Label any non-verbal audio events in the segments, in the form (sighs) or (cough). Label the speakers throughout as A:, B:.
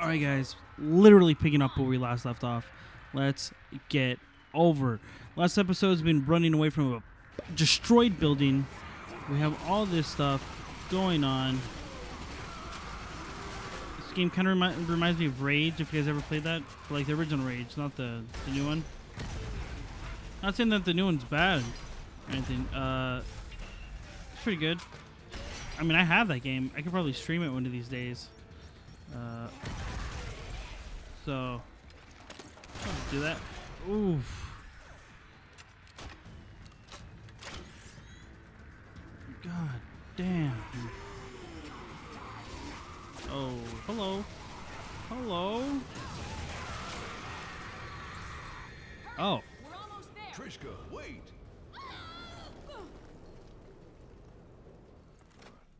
A: All right, guys. Literally picking up where we last left off. Let's get over. Last episode's been running away from a destroyed building. We have all this stuff going on. This game kind of remi- reminds me of Rage. If you guys ever played that, like the original Rage, not the the new one. Not saying that the new one's bad or anything. Uh, it's pretty good. I mean, I have that game. I could probably stream it one of these days. Uh, so, do that. Oof. God damn. Oh, hello. Hello. Oh.
B: We're almost there.
C: Trishka, wait!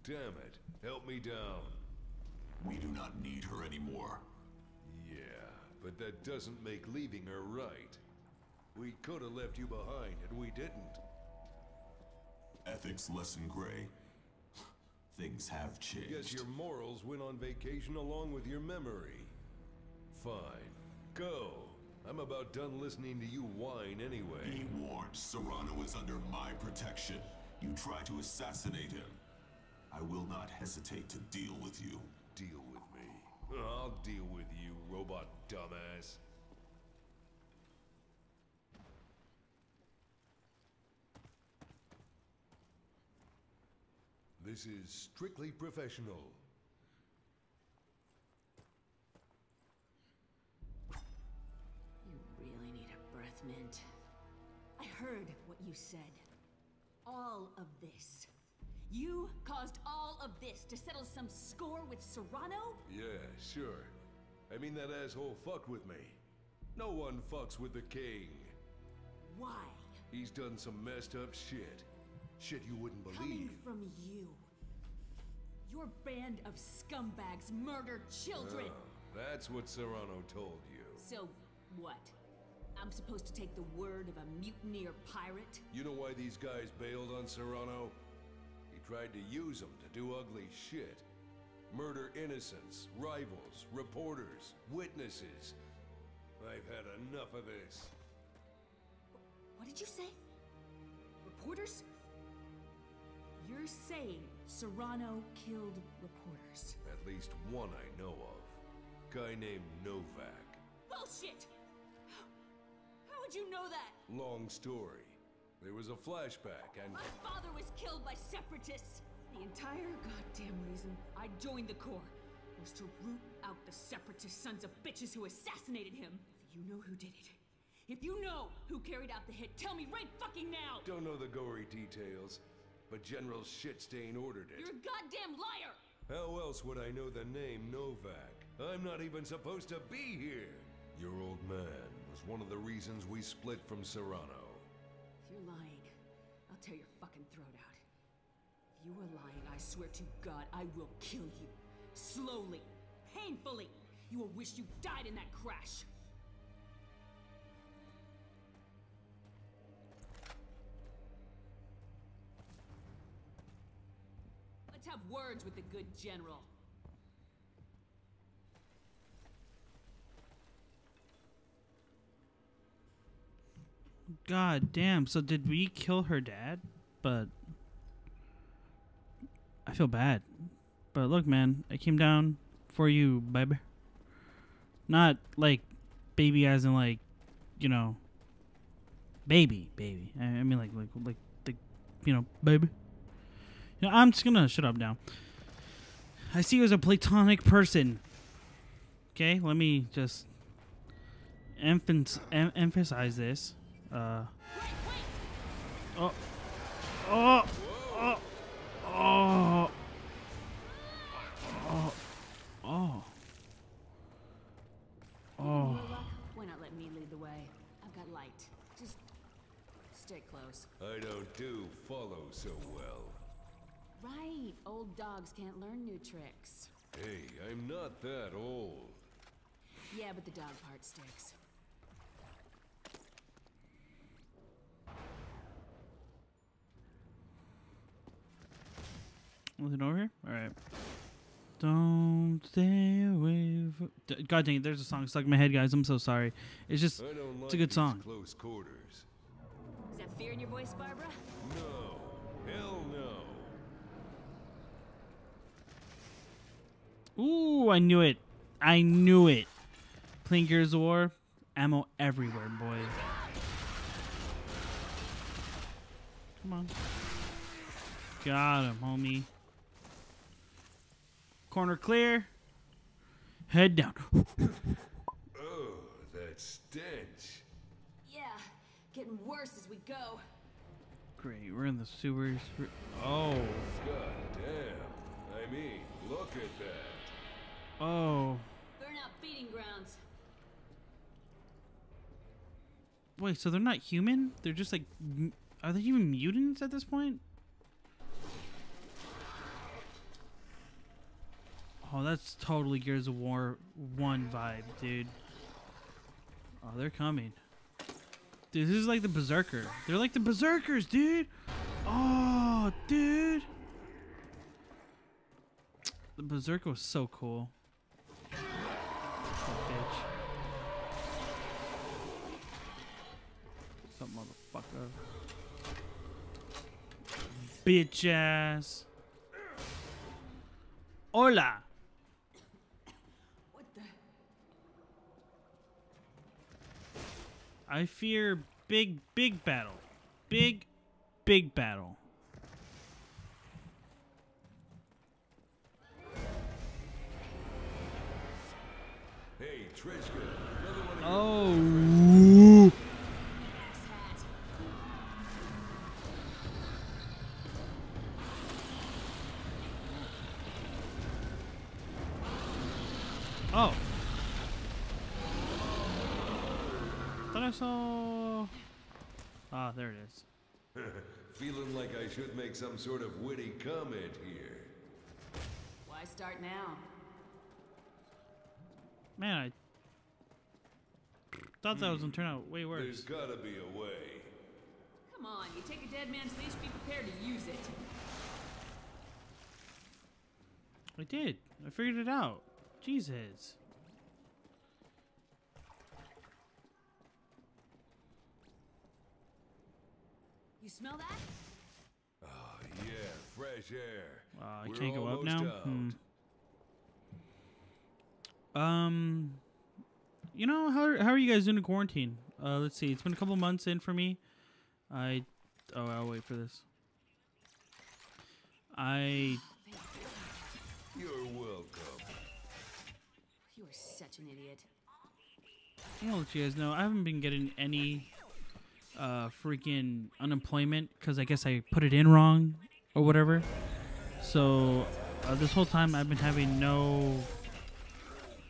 C: Damn it. Help me down.
D: We do not need her anymore.
C: Yeah, but that doesn't make leaving her right. We could have left you behind, and we didn't.
D: Ethics lesson, Gray. Things have changed.
C: Guess your morals went on vacation along with your memory. Fine. Go. I'm about done listening to you whine anyway.
D: Be warned, Serrano is under my protection. You try to assassinate him. I will not hesitate to deal with you.
C: Deal with me. I'll deal with you, robot dumbass. This is strictly professional.
B: You really need a breath mint. I heard what you said. All of this. You caused all of this to settle some score with Serrano?
C: Yeah, sure. I mean, that asshole fucked with me. No one fucks with the king.
B: Why?
C: He's done some messed up shit. Shit you wouldn't believe.
B: Coming from you. Your band of scumbags murdered children.
C: Oh, that's what Serrano told you.
B: So, what? I'm supposed to take the word of a mutineer pirate?
C: You know why these guys bailed on Serrano? Tried to use them to do ugly shit. Murder innocents, rivals, reporters, witnesses. I've had enough of this.
B: What did you say? Reporters? You're saying Serrano killed reporters.
C: At least one I know of. Guy named Novak.
B: Bullshit! How would you know that?
C: Long story. There was a flashback and...
B: My father was killed by separatists. The entire goddamn reason I joined the Corps was to root out the separatist sons of bitches who assassinated him. If you know who did it, if you know who carried out the hit, tell me right fucking now!
C: Don't know the gory details, but General Shitstain ordered it.
B: You're a goddamn liar!
C: How else would I know the name Novak? I'm not even supposed to be here. Your old man was one of the reasons we split from Serrano.
B: You are lying, I swear to God, I will kill you. Slowly, painfully. You will wish you died in that crash. Let's have words with the good general.
A: God damn. So did we kill her dad? But I feel bad. But look, man, I came down for you, baby. Not like baby as in like, you know, baby, baby. I, I mean like like like the, you know, baby. You know, I'm just gonna shut up now. I see you as a platonic person. Okay, let me just em- emphasize this. Uh, oh, oh, oh, oh, oh, oh, oh.
B: Why not let me lead the way? I've got light. Just stay close.
C: I don't do follow so well.
B: Right, old dogs can't learn new tricks.
C: Hey, I'm not that old.
B: Yeah, but the dog part sticks.
A: Was it over here? All right. Don't stay away D- God dang it! There's a song stuck in my head, guys. I'm so sorry. It's just
C: like
A: it's a good song.
C: Close quarters.
B: Is that fear in your voice, Barbara?
C: No. Hell no.
A: Ooh, I knew it. I knew it. Playing Gears of War, ammo everywhere, boy. Come on. Got him, homie. Corner clear. Head down.
C: Oh, that stench.
B: Yeah, getting worse as we go.
A: Great, we're in the sewers. We're- oh,
C: God damn. I mean, look at that.
A: oh.
B: Burnout feeding grounds.
A: Wait, so they're not human? They're just like, are they even mutants at this point? Oh, that's totally Gears of War 1 vibe, dude. Oh, they're coming. Dude, this is like the Berserker. They're like the Berserkers, dude. Oh, dude. The Berserker was so cool. Oh, bitch. Some motherfucker. Bitch ass. Hola.
B: What the?
A: I fear big, big battle. Big, big battle.
C: Hey, Trishka. Another one of your
A: Oh. There it is. (laughs)
C: Feeling like I should make some sort of witty comment here.
B: Why start now?
A: Man, I thought that was gonna hmm. turn out way worse.
C: There's gotta be a way.
B: Come on, you take a dead man's leash, be prepared to use it.
A: I did. I figured it out. Jesus.
B: You smell that?
C: Oh, yeah, fresh air.
A: Uh, I
C: We're
A: can't go up
C: almost
A: now. Hmm. Um, you know how are, how are you guys doing in quarantine? Uh, let's see. It's been a couple months in for me. I oh I'll wait for this. I
C: You're welcome.
B: You are such an idiot.
A: I'm gonna let you guys know I haven't been getting any uh freaking unemployment because I guess I put it in wrong or whatever. So uh, this whole time I've been having no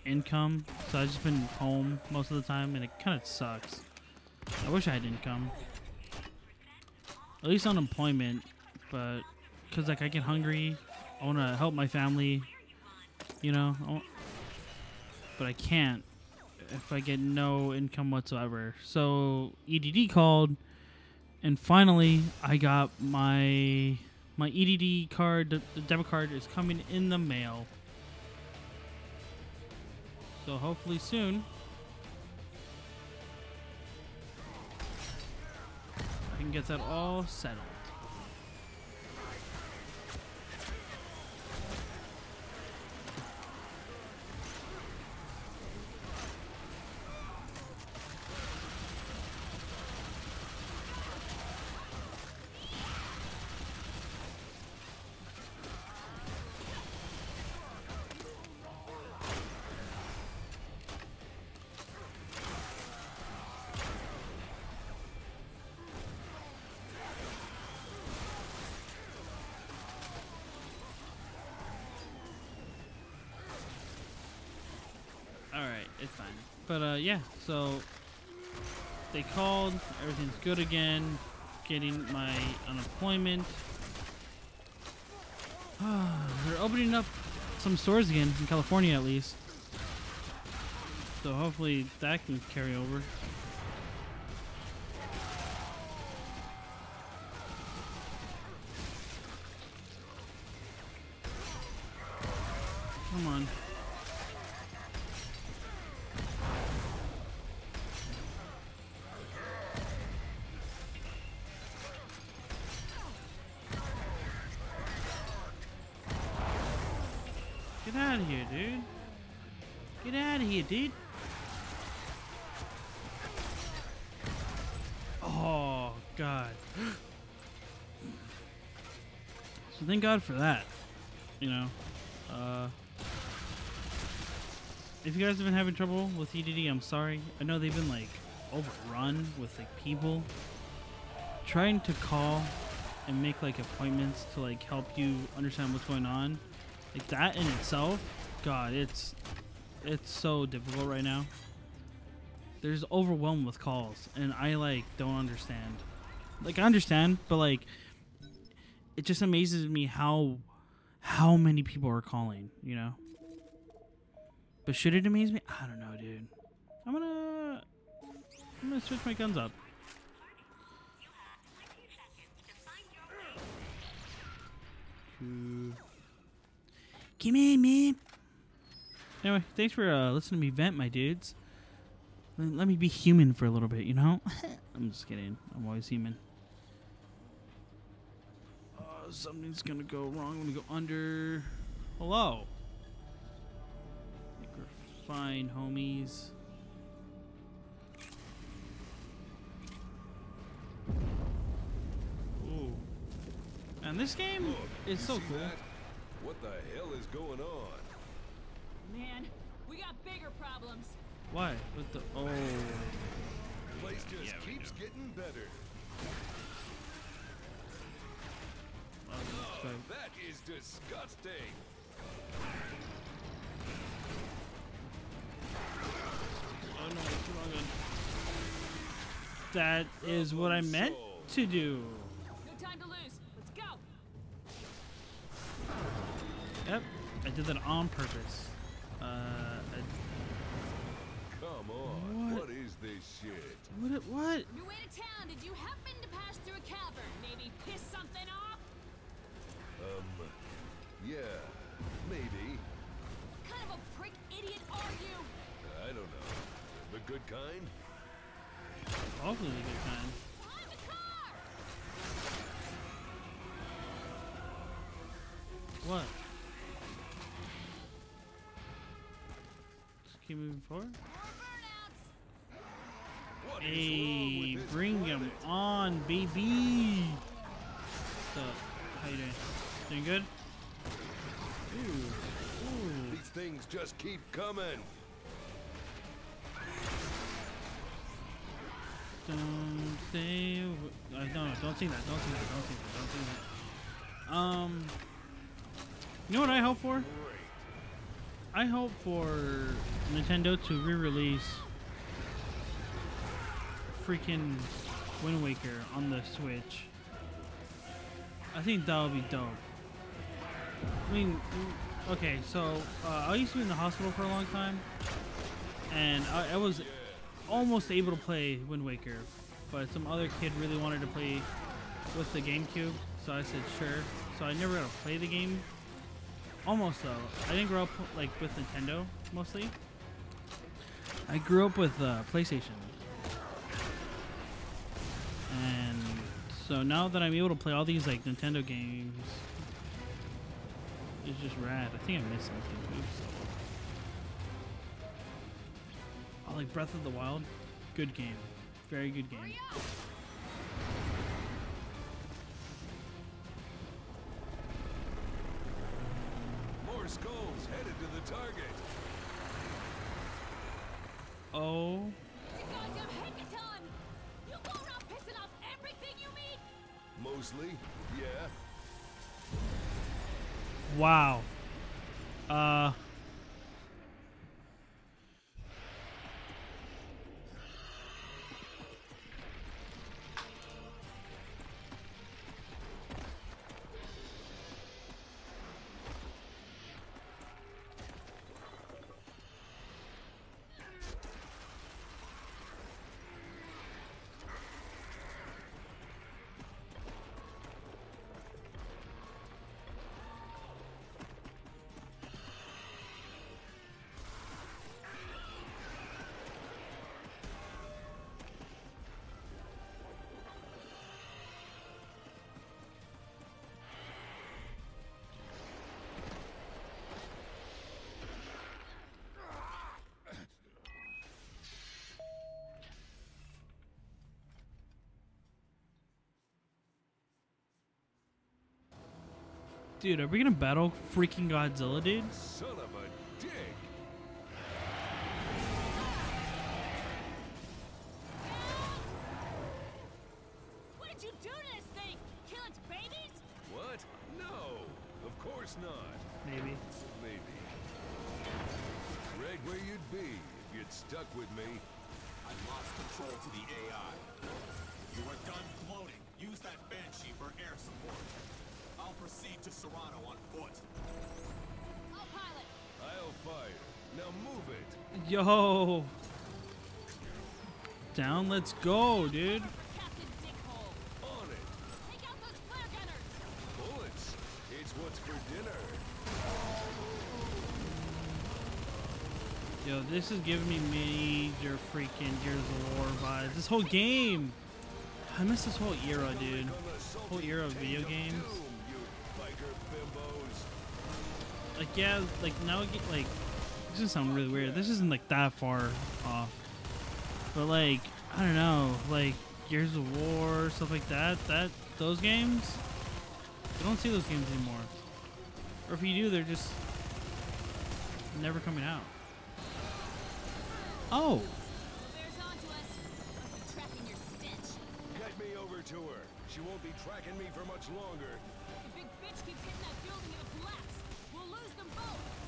A: income, so I've just been home most of the time, and it kind of sucks. I wish I had income, at least unemployment, but because like I get hungry, I want to help my family, you know, I but I can't if I get no income whatsoever. So EDD called, and finally I got my my EDD card. The, debit card is coming in the mail. So hopefully soon. I can get that all settled. But uh, yeah, so they called. Everything's good again. Getting my unemployment. (sighs) They're opening up some stores again in California, at least. So hopefully that can carry over. God. So thank God for that. You know. Uh, if you guys have been having trouble with EDD, I'm sorry. I know they've been like overrun with like people trying to call and make like appointments to like help you understand what's going on. Like that in itself, God, it's it's so difficult right now. There's overwhelmed with calls, and I like don't understand. Like I understand, but like it just amazes me how how many people are calling. You know. But should it amaze me? I don't know, dude. I'm gonna I'm gonna switch my guns up. Come in, man. Anyway, thanks for uh, listening to me vent, my dudes. Let me be human for a little bit, you know? (laughs) I'm just kidding. I'm always human. Something's gonna go wrong. I'm gonna go under. Hello. Think we're fine, homies. Ooh. And this game
C: Look,
A: is so
C: see
A: cool.
C: that? What the hell is going on?
B: Man, we got bigger problems.
A: Why? What the? Oh.
C: The place just keeps getting better.
A: That's right.
C: That is disgusting.
A: Oh no, it's the wrong gun. That is what I meant to do.
B: No time to lose. Let's go.
A: Yep, I did that on purpose. Uh, I,
C: Come on.
A: What?
C: what is this shit?
A: what? What?
B: On your way to town, did you happen to pass through a cavern? Maybe piss something off?
C: Um, yeah, maybe.
B: What kind of a prick idiot are you?
C: I don't know. The good kind?
A: Hopefully the good kind.
B: Behind the car!
A: What? Just keep moving forward.
B: More burnouts!
C: What is wrong
A: Hey,
C: with
A: bring
C: him
A: on, baby. What's up? How you doing? Doing good? Ooh. Ooh.
C: These things just keep coming.
A: Don't say. Uh, no, no, don't sing that. Don't sing that. Don't sing that. Don't sing that. Um, you know what I hope for? I hope for Nintendo to re-release freaking Wind Waker on the Switch. I think that would be dope. I mean, okay, so uh, I used to be in the hospital for a long time, and I, I was almost able to play Wind Waker, but some other kid really wanted to play with the GameCube, so I said sure. So I never got to play the game. Almost though. I didn't grow up like with Nintendo mostly. I grew up with uh, PlayStation, and so now that I'm able to play all these like Nintendo games, it's just rad. I think I missed something. Oops. Oh, like Breath of the Wild, good game, very good game.
B: Hurry up!
C: More skulls headed to the target.
A: Oh,
B: It's a
A: wow. Uh. Dude, are we gonna battle freaking Godzilla, dude?
C: Son of
A: Yo. Down, let's go, dude. Yo, this is giving me major freaking Gears of War vibes. This whole game. I miss this whole era, dude. Whole era of video games. Like, yeah, like now, it get- like, this just sound really weird. This isn't like that far off. But like, I don't know, like Gears of War, stuff like that. That those games, I don't see those games anymore. Or if you do, they're just never coming out. Oh,
B: Bear's onto us. Must be tracking your stench.
C: Get me over to her. She won't be tracking me for much longer.
B: The big bitch keeps hitting that building, it'll collapse. We'll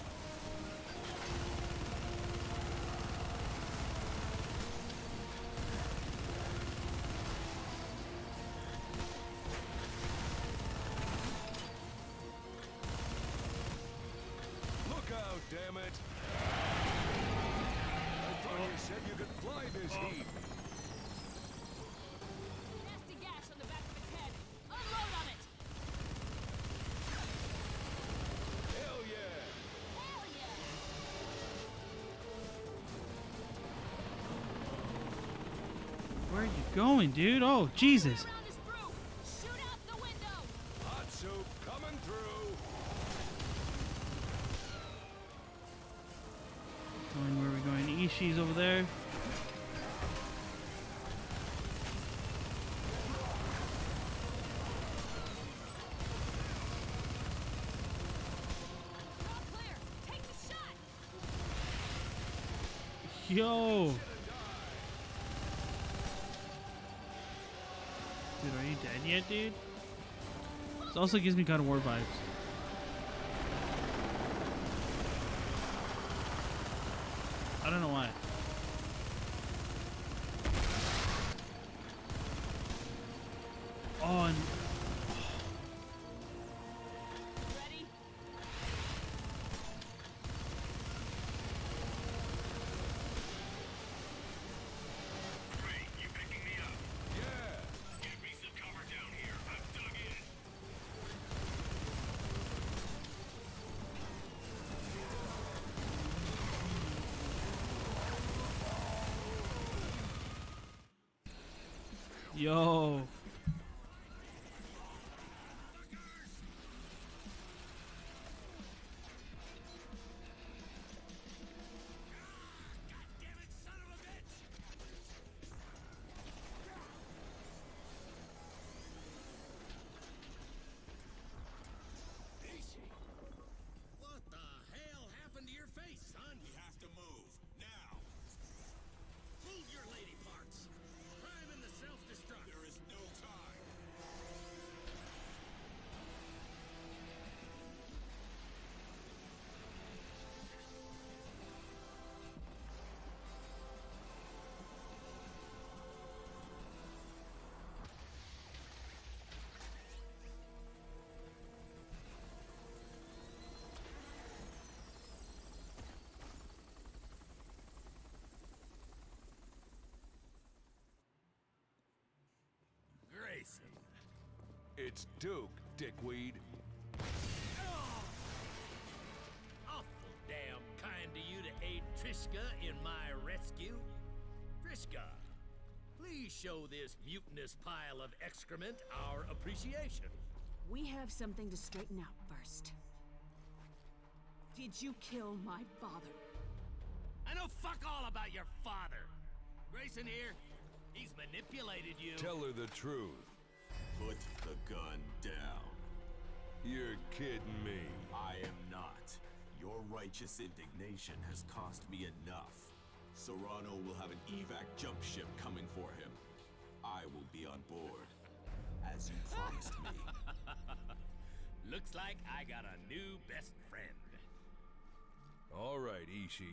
A: going, dude? Oh, Jesus.
B: Around is through. Shoot out the window.
C: Hot soup coming through.
A: Going where are we going? Ishi's over there.
B: Clear. Take the shot.
A: Yo. Are you dead yet, dude? This also gives me God of War vibes. Yo.
C: It's Duke, dickweed.
E: Awful damn kind of you to aid Trishka in my rescue. Trishka, please show this mutinous pile of excrement our appreciation.
B: We have something to straighten out first. Did you kill my father?
E: I know fuck all about your father. Grayson here, he's manipulated you.
C: Tell her the truth.
D: Put the gun down.
C: You're kidding me.
D: I am not. Your righteous indignation has cost me enough. Serrano will have an evac jump ship coming for him. I will be on board, as you promised me. (laughs)
E: Looks like I got a new best friend.
C: All right, Ishi.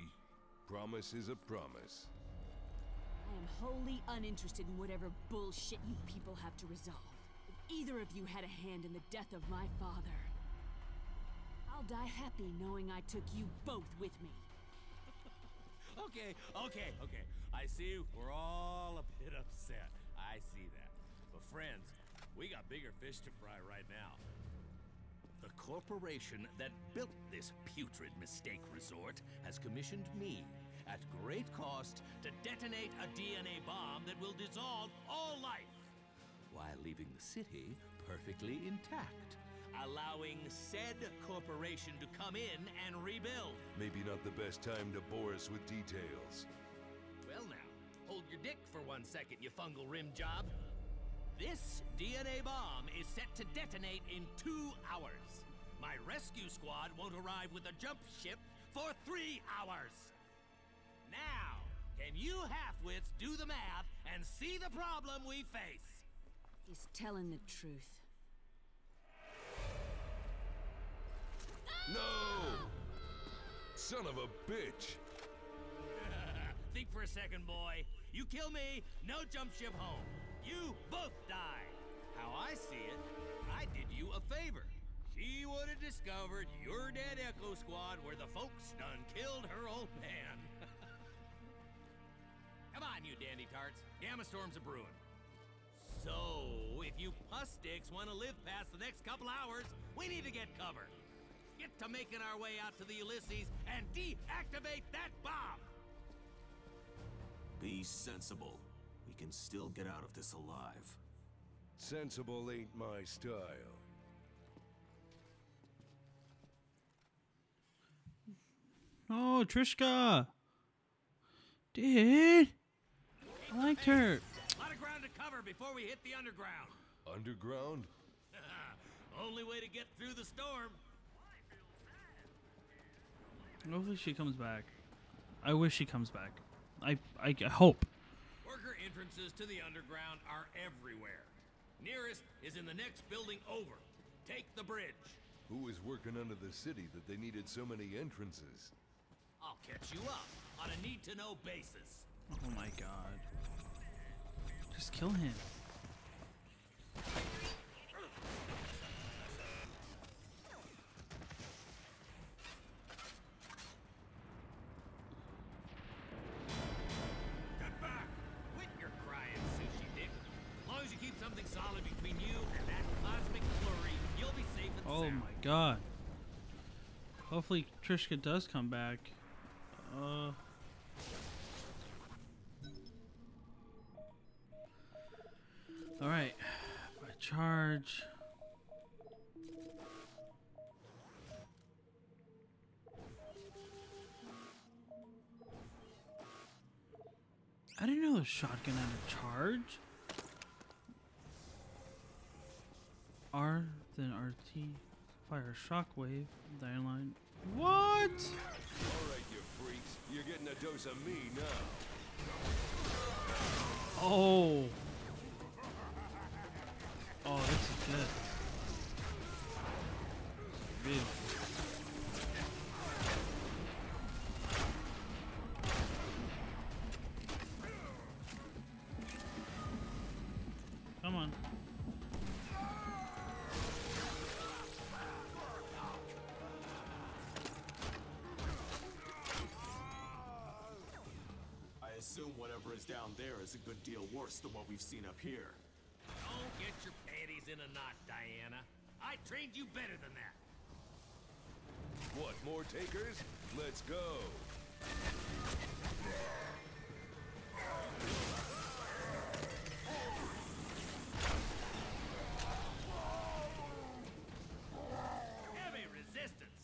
C: Promise is a promise.
B: I am wholly uninterested in whatever bullshit you people have to resolve. If either of you had a hand in the death of my father, I'll die happy knowing I took you both with me. (laughs)
E: Okay, okay, okay. I see we're all a bit upset. I see that. But friends, we got bigger fish to fry right now. The corporation that built this putrid mistake resort has commissioned me at great cost to detonate a DNA bomb that will dissolve all life while leaving the city perfectly intact, allowing said corporation to come in and rebuild.
C: Maybe not the best time to bore us with details.
E: Well now, hold your dick for one second, you fungal rim job. This DNA bomb is set to detonate in two hours. My rescue squad won't arrive with a jump ship for three hours. Now, can you halfwits do the math and see the problem we face?
B: He's telling the truth.
C: No! Son of a bitch! (laughs)
E: Think for a second, boy. You kill me, no jump ship home. You both die. How I see it, I did you a favor. She would have discovered your dead Echo Squad where the folks done killed her old man. (laughs) Come on, you dandy tarts. Gamma storms are brewing. So, if you puss sticks want to live past the next couple hours, we need to get cover. Get to making our way out to the Ulysses and deactivate that bomb.
D: Be sensible. We can still get out of this alive.
C: Sensible ain't my style.
A: Oh, Trishka. Dude. I liked her.
E: Lot of ground to cover before we hit the underground.
C: Underground? (laughs)
E: Only way to get through the storm.
A: Hopefully she comes back. I wish she comes back. I, I, I hope.
E: Worker entrances to the underground are everywhere. Nearest is in the next building over. Take the bridge.
C: Who was working under the city that they needed so many entrances?
E: I'll catch you up on a need to know basis.
A: Oh my god. Just kill him.
E: Get back! Quit your crying, sushi dick. As long as you keep something solid between you and that cosmic flurry, you'll be safe and
A: Oh my god. Hopefully Trishka does come back. Uh. Charge. I didn't know the shotgun had a charge. R, then RT, fire shockwave, dying line. What?
C: All right, you freaks. You're getting a dose of me now.
A: Oh. Oh, this is good. Beautiful. Come on.
D: I assume whatever is down there is a good deal worse than what we've seen up here.
E: Don't get your panties in a knot, Diana. I trained you better than that.
C: What, more takers? Let's go.
E: Heavy resistance.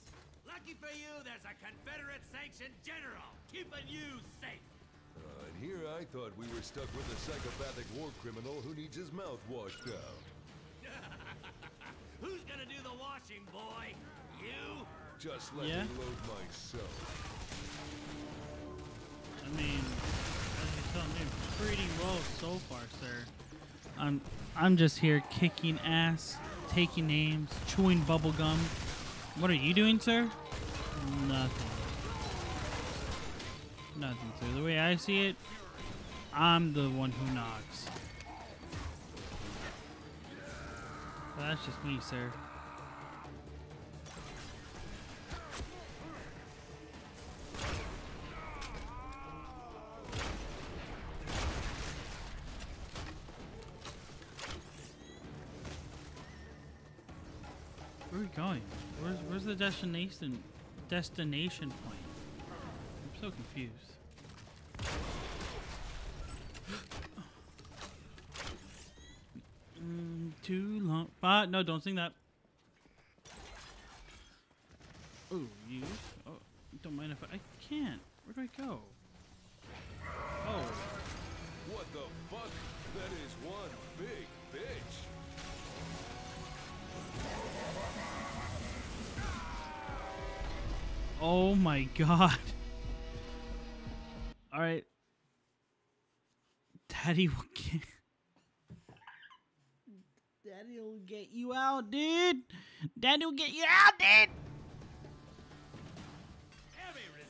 E: Lucky for you, there's a Confederate sanctioned general keeping you safe.
C: Uh, and here I thought we were stuck with a psychopathic war criminal who needs his mouth washed out.
E: Who's gonna do the washing, boy? You?
C: Just let
A: Yeah?
C: me load myself.
A: I mean, as you saw, I'm pretty well so far, sir. I'm I'm just here kicking ass, taking names, chewing bubble gum. What are you doing, sir? Nothing. Nothing, sir. The way I see it, I'm the one who knocks. That's just me, sir. Where are we going? Where's where's the destination destination point? I'm so confused. Too long. But no, don't sing that. Oh, you. Oh, don't mind if I, I can't. Where do I go? Oh,
C: What the fuck? That is one big bitch.
A: oh my god. All right. Daddy will get. Daddy will get you out, dude. Daddy will get you out, dude.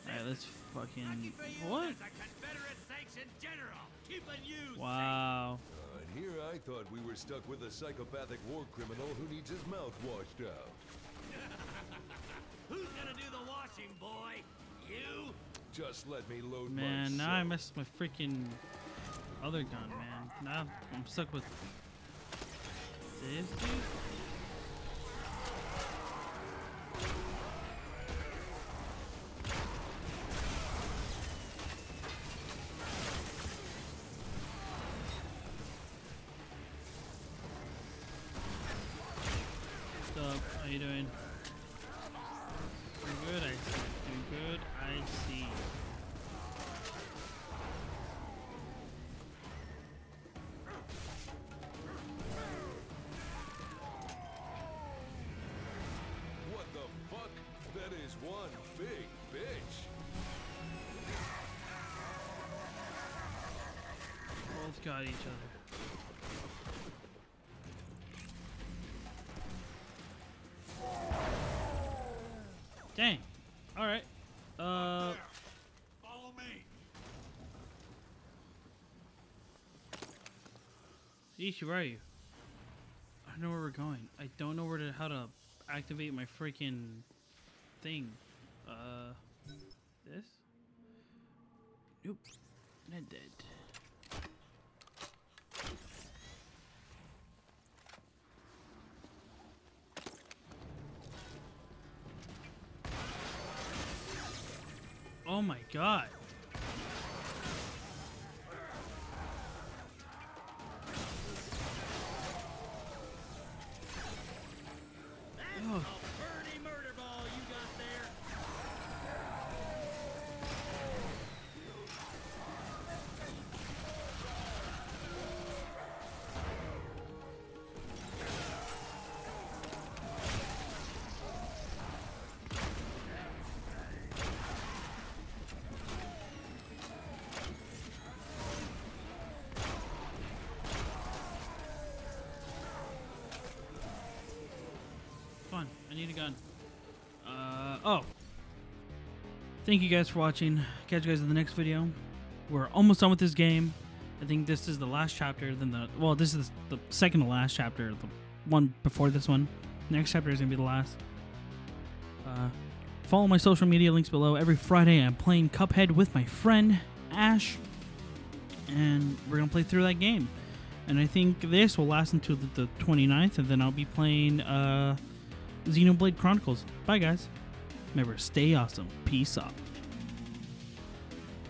A: All right, let's fucking.
E: for you
A: What?
E: as a Confederate sanctioned general, keeping you
A: Wow.
C: Uh, and here I thought we were stuck with a psychopathic war criminal who needs his mouth washed out. (laughs)
E: Who's gonna do the washing, boy? You?
C: Just let me load
A: Man,
C: myself.
A: now I messed my freaking other gun, man. Now I'm stuck with this dude. Got each other. Dang. Alright. Uh
E: Follow me.
A: Ishi, where are you? I don't know where we're going. I don't know where to how to activate my freaking thing. Uh this? Nope. Not dead. God. Need a gun. Uh, oh. Thank you guys for watching. Catch you guys in the next video. We're almost done with this game. I think this is the last chapter. Then the well, this is the second to last chapter. The one before this one. Next chapter is gonna be the last. Uh, follow my social media links below. Every Friday, I'm playing Cuphead with my friend Ash, and we're gonna play through that game. And I think this will last until the, the 29th, and then I'll be playing uh, Xenoblade Chronicles. Bye, guys. Remember, stay awesome. Peace out.